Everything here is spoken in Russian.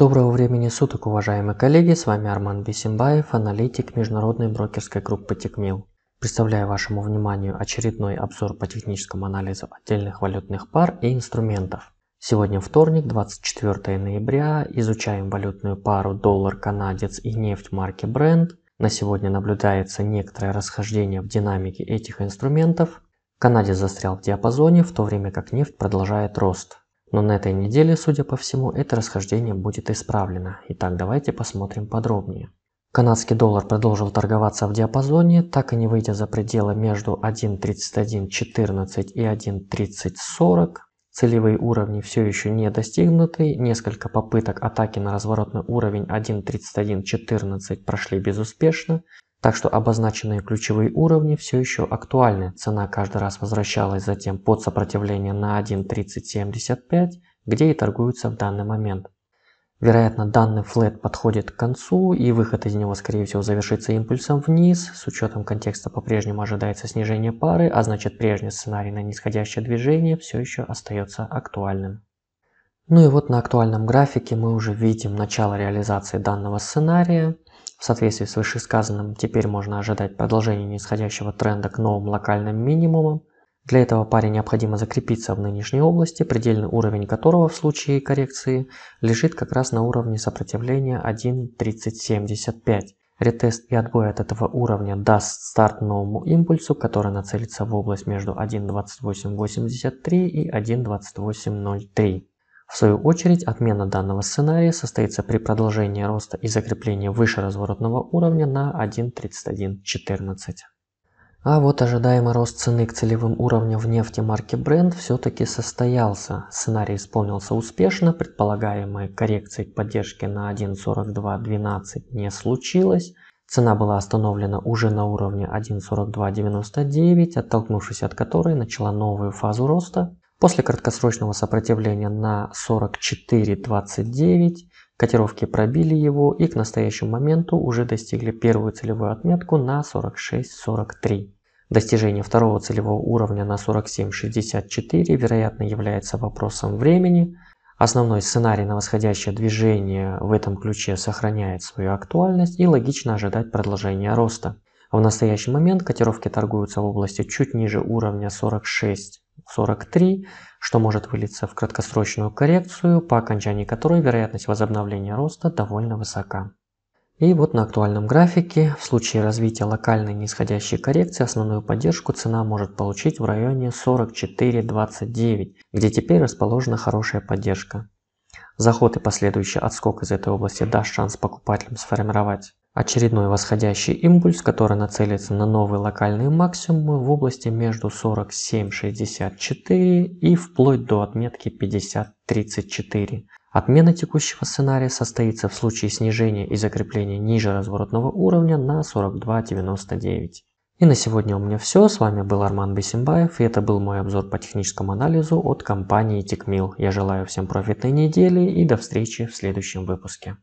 Доброго времени суток, уважаемые коллеги, с вами Арман Бисимбаев, аналитик международной брокерской группы Тикмил. Представляю вашему вниманию очередной обзор по техническому анализу отдельных валютных пар и инструментов. Сегодня вторник, 24 ноября, изучаем валютную пару доллар-канадец и нефть марки Brent. На сегодня наблюдается некоторое расхождение в динамике этих инструментов. Канадец застрял в диапазоне, в то время как нефть продолжает рост. Но на этой неделе, судя по всему, это расхождение будет исправлено. Итак, давайте посмотрим подробнее. Канадский доллар продолжил торговаться в диапазоне, так и не выйдя за пределы между 1.3114 и 1.3040. Целевые уровни все еще не достигнуты, несколько попыток атаки на разворотный уровень 1.3114 прошли безуспешно, так что обозначенные ключевые уровни все еще актуальны. Цена каждый раз возвращалась затем под сопротивление на 1.3075, где и торгуются в данный момент. Вероятно, данный флет подходит к концу, и выход из него, скорее всего, завершится импульсом вниз. С учетом контекста по-прежнему ожидается снижение пары, а значит прежний сценарий на нисходящее движение все еще остается актуальным. Ну и вот на актуальном графике мы уже видим начало реализации данного сценария. В соответствии с вышесказанным, теперь можно ожидать продолжения нисходящего тренда к новым локальным минимумам. Для этого паре необходимо закрепиться в нынешней области, предельный уровень которого в случае коррекции лежит как раз на уровне сопротивления 1.3075. Ретест и отбой от этого уровня даст старт новому импульсу, который нацелится в область между 1.2883 и 1.2803. В свою очередь, отмена данного сценария состоится при продолжении роста и закреплении выше разворотного уровня на 1.3114. А вот ожидаемый рост цены к целевым уровням в нефти марки Brent все-таки состоялся. Сценарий исполнился успешно, предполагаемой коррекции к поддержке на 1.4212 не случилось. Цена была остановлена уже на уровне 1.4299, оттолкнувшись от которой начала новую фазу роста. После краткосрочного сопротивления на 44.29 котировки пробили его и к настоящему моменту уже достигли первую целевую отметку на 46.43. Достижение второго целевого уровня на 47.64 вероятно является вопросом времени. Основной сценарий на восходящее движение в этом ключе сохраняет свою актуальность и логично ожидать продолжения роста. В настоящий момент котировки торгуются в области чуть ниже уровня 46 43, что может вылиться в краткосрочную коррекцию, по окончании которой вероятность возобновления роста довольно высока. И вот на актуальном графике, в случае развития локальной нисходящей коррекции, основную поддержку цена может получить в районе 44.29, где теперь расположена хорошая поддержка. Заход и последующий отскок из этой области даст шанс покупателям сформировать очередной восходящий импульс, который нацелится на новые локальные максимумы в области между 47.64 и вплоть до отметки 50.34. Отмена текущего сценария состоится в случае снижения и закрепления ниже разворотного уровня на 42.99. И на сегодня у меня все. С вами был Арман Бесимбаев и это был мой обзор по техническому анализу от компании Тикмил. Я желаю всем профитной недели и до встречи в следующем выпуске.